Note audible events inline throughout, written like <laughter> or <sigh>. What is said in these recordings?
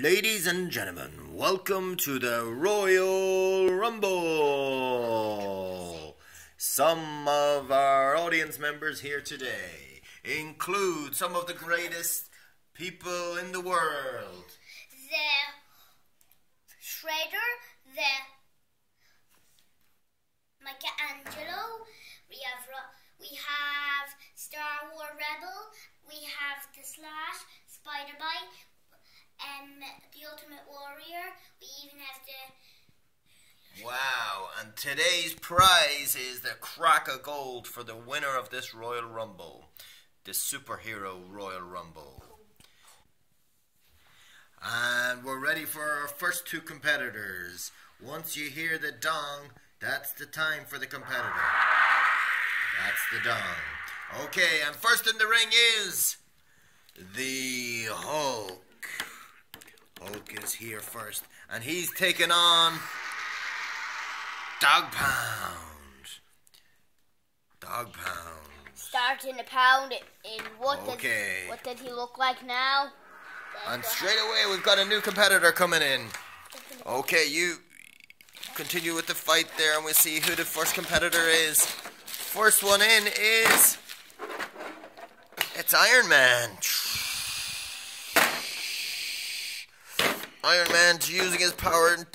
Ladies and gentlemen, welcome to the Royal Rumble. Some of our audience members here today include some of the greatest people in the world. the Shredder, the Michelangelo, we have Ro- we have Star Wars Rebel, we have the Slash, Spider Bite, um, the Ultimate Warrior. We even have the Wow, and today's prize is the crack of gold for the winner of this Royal Rumble, the superhero Royal Rumble. And we're ready for our first two competitors. Once you hear the dong, that's the time for the competitor. That's the dong. Okay, and first in the ring is the Hulk. Hulk is here first, and he's taking on Dog Pound. Dog Pound. starting to pound it in what Okay. did what did he look like now? And straight away, we've got a new competitor coming in. Okay, you continue with the fight there, and we'll see who the first competitor is. First one in is. It's Iron Man. Iron Man's using his power and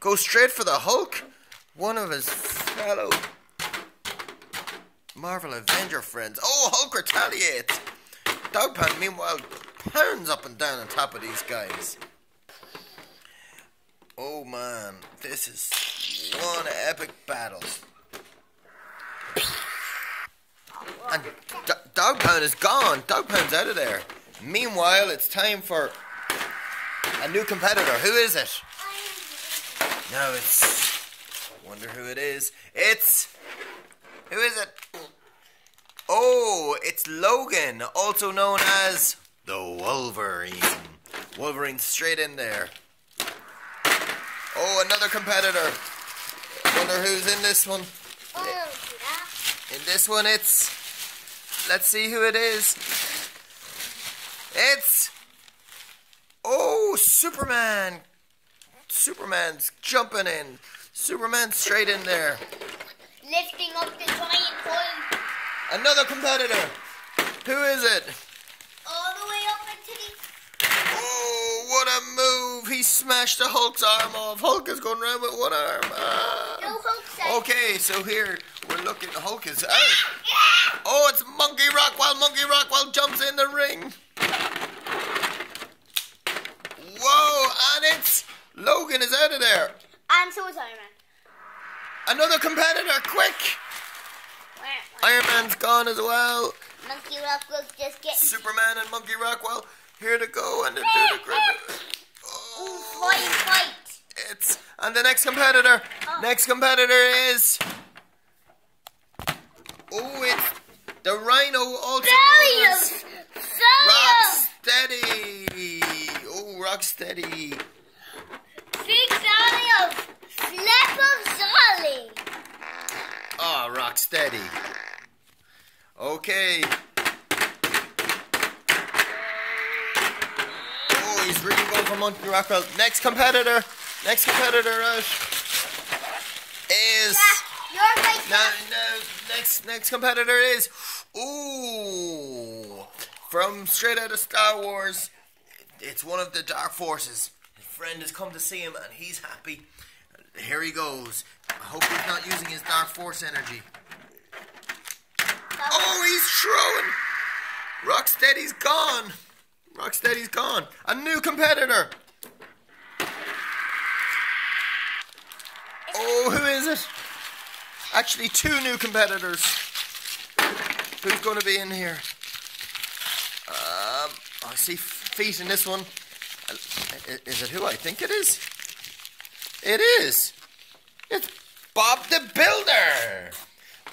goes straight for the Hulk. One of his fellow Marvel Avenger friends. Oh, Hulk retaliates. Dogpan, meanwhile, pounds up and down on top of these guys. Oh man, this is one epic battle. And D- Dogpound is gone. Dogpound's out of there. Meanwhile, it's time for a new competitor. Who is it? No, it's. Wonder who it is. It's. Who is it? Oh, it's Logan, also known as the Wolverine. Wolverine straight in there. Oh, another competitor. Wonder who's in this one. In this one, it's. Let's see who it is. It's. Oh, Superman. Superman's jumping in. Superman straight in there. Lifting up the giant Hulk Another competitor. Who is it? all the way up into the Oh, what a move! He smashed the Hulk's arm off. Hulk is going around with one arm. Ah. no Hulk said. Okay, so here we're looking. Hulk is out. Oh, it's Monkey Rockwell. Monkey Rockwell jumps in the ring. Whoa, and it's Logan is out of there. And so is Iron Man. Another competitor, quick! Where- Iron Man's gone as well. Monkey Rockwell's just getting Superman and Monkey Rockwell here to go and to do the great. Oh. flying fight. It's and the next competitor. Oh. Next competitor is. Oh, it's the Rhino, also known as Barriers! Barriers! Rocksteady. Oh, Rocksteady. Rocksteady. Okay. Oh, he's really going for Monkey Rockwell. Next competitor. Next competitor out is. Now, now, next next competitor is ooh from straight out of Star Wars. It's one of the Dark Forces. His friend has come to see him, and he's happy. Here he goes. I hope he's not using his Dark Force energy. Oh, he's throwing. Rocksteady's gone. Rocksteady's gone. A new competitor. Oh, who is it? Actually, two new competitors. Who's going to be in here? Um, I see feet in this one. Uh, Is it who I think it is? It is. It's Bob the Builder.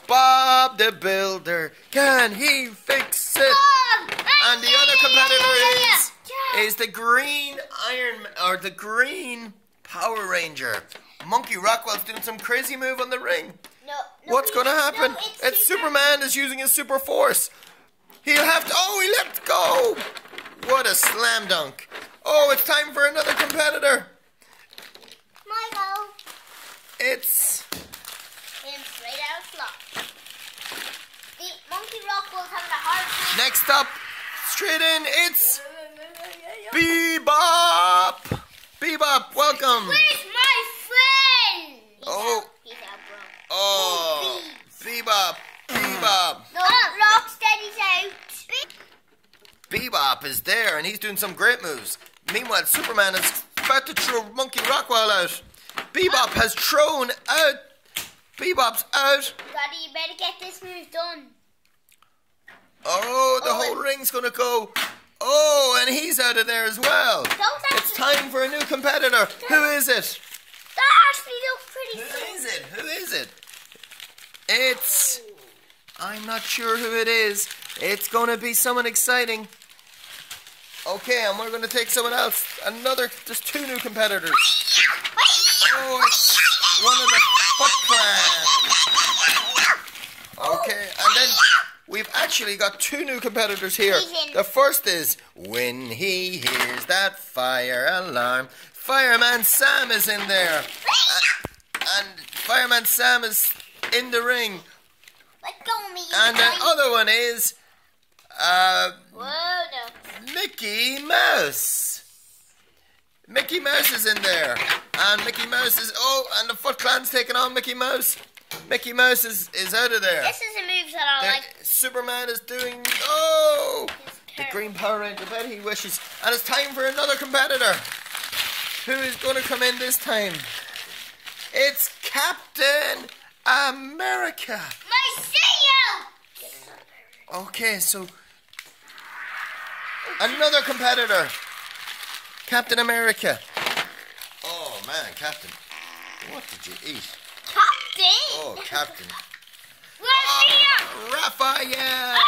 Bob the Builder. Can he fix it? And the other competitor is is the Green Iron or the Green Power Ranger. Monkey Rockwell's doing some crazy move on the ring. No, no, What's going to happen? no, it's Superman is using his super force. He'll have to. Oh, he let go. What a slam dunk. Oh, it's time for another competitor. My go. It's Him straight out of slot. The monkey rock was having a hard time. Next up. Straight in, it's Bebop. Bebop, welcome. Where's my friend? Oh. He's Oh. out. He's out. Oh, Bebop, Bebop. No, Rocksteady's out. Bebop is there and he's doing some great moves. Meanwhile, Superman is about to throw Monkey Rockwell out. Bebop has thrown out. Bebop's out. Daddy, you better get this move done. And- ring's gonna go. Oh, and he's out of there as well. It's time for a new competitor. Who is it? That actually looks pretty Who is it? Who is it? It's. I'm not sure who it is. It's gonna be someone exciting. Okay, and we're gonna take someone else. Another. There's two new competitors. Oh, it's one of the Foot Clan. Okay, and then we've actually got two new competitors here. The first is when he hears that fire alarm. Fireman Sam is in there. And Fireman Sam is in the ring. Let go of me. you And the other one is uh, Whoa, no. Mickey Mouse. Mickey Mouse is in there. And Mickey Mouse is. Oh, and the Foot Clan's taking on Mickey Mouse. Mickey Mouse is, is out of there. This is a move that I like. Superman is doing. Oh! The. Green Power Ranger, bet he wishes. And it's time for another competitor. Who is going to come in this time? It's Captain America. My CEO! Okay, so another competitor, Captain America. Oh man, Captain, what did you eat? Captain! Oh, Captain. <laughs> Where's the Raphael.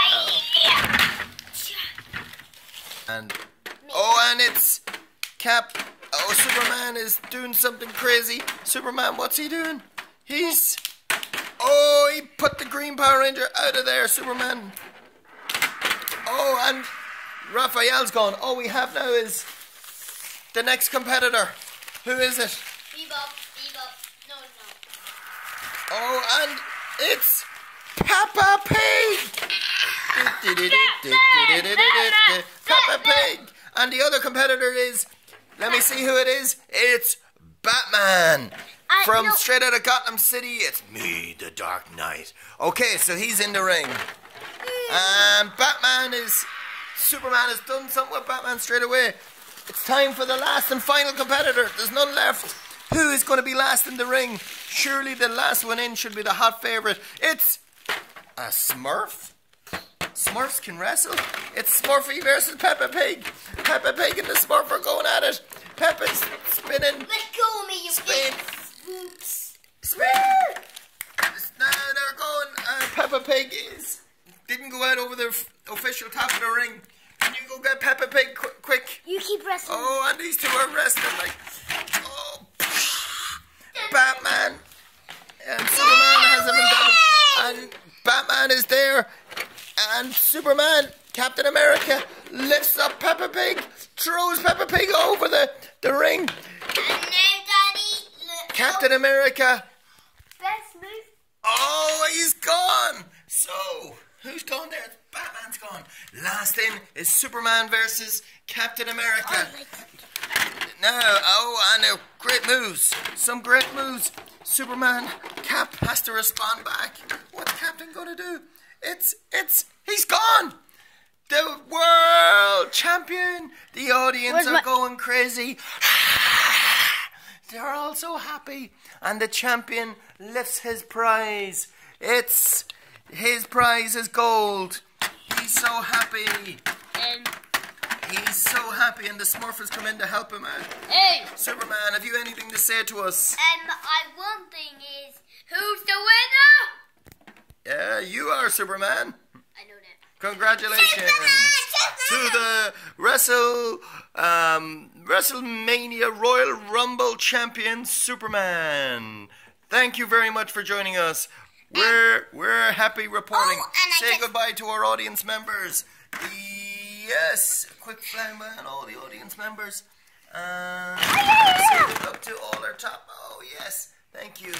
And oh, and it's Cap. Oh, Superman is doing something crazy. Superman, what's he doing? He's. Oh, he put the Green Power Ranger out of there, Superman. Oh, and Raphael's gone. All we have now is the next competitor. Who is it? Bebop, Bebop. No, no. Oh, and it's Peppa Pig. Peppa Pig. And the other competitor is, let me see who it is. It's Batman. I From straight out of Gotham City, it's me, the Dark Knight. Okay, so he's in the ring. And Batman is. Superman has done something with Batman straight away. It's time for the last and final competitor. There's none left. Who is going to be last in the ring? Surely the last one in should be the hot favourite. It's a Smurf. Smurfs can wrestle. It's Smurfy versus Peppa Pig. Peppa Pig and the Smurf are going at it. Peppa's spinning. Let go of me, you Spin. swoops. Spin. Now they're going. Uh, Peppa Pig is didn't go out over the official top of the ring. Can you go get Peppa Pig qu- quick? You keep wrestling. Oh, and these two are wrestling like. Oh, Batman and Superman has him in double. And Batman is there, and Superman, Captain America, lifts up Peppa Pig, throws Peppa Pig over the, the ring. Daddy. Captain America, Best move. oh, he's gone. So, who's gone there? Batman's gone. Last in is Superman versus Captain America. Oh, No, oh, I know. Great moves. Some great moves. Superman, Cap has to respond back. What's Captain gonna do? It's, it's, he's gone! The world champion! The audience Where's are my- going crazy. <sighs> They're all so happy. And the champion lifts his prize. It's, his prize is gold. He's so happy. Um, He's so happy, and the Smurfers come in to help him out. hey. Superman, have you anything to say to us? Um, I one thing is, who's the winner? Yeah, you are Superman. I know that. Congratulations to the Wrestle um, WrestleMania Royal Rumble champion Superman. Thank you very much for joining us. We're we're happy reporting. Oh, Say just- goodbye to our audience members. Yes, quick flying by on all the audience members. And say good luck to all our top. Oh yes, thank you.